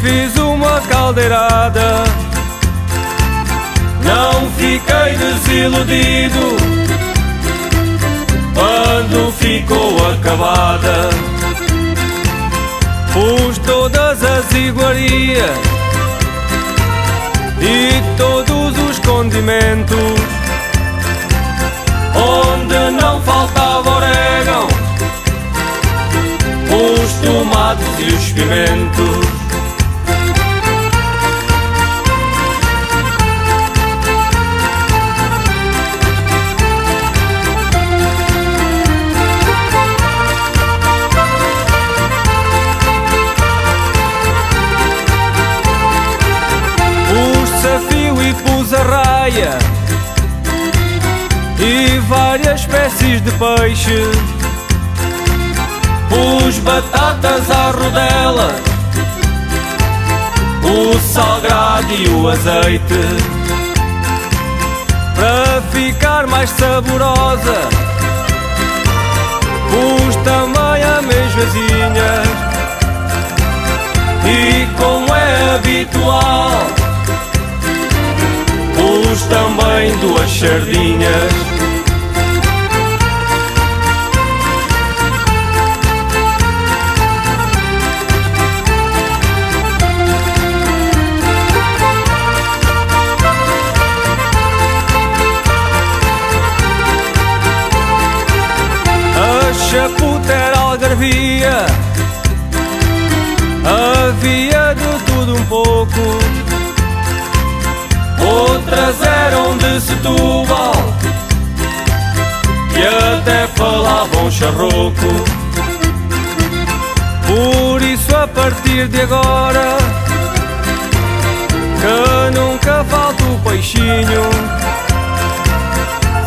fiz uma caldeirada. Não fiquei desiludido quando ficou acabada. Pus todas as iguarias e todos os condimentos. Onde não faltava orégano, os tomates e os pimentos. A raia E várias espécies de peixe. Pus batatas à rodela. O salgado e o azeite. Para ficar mais saborosa. Pus também ameijoazinhas E como é habitual Pus também duas sardinhas. A chaputa era algarvia Havia de tudo um pouco Setúbal Que até falavam charroco Por isso a partir de agora Que nunca falta o peixinho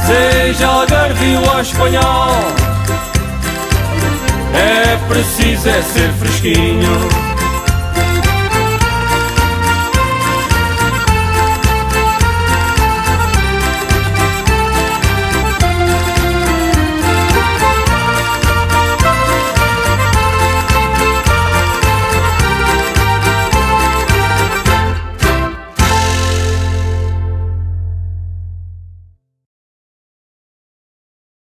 Seja algarvio ou espanhol É preciso é ser fresquinho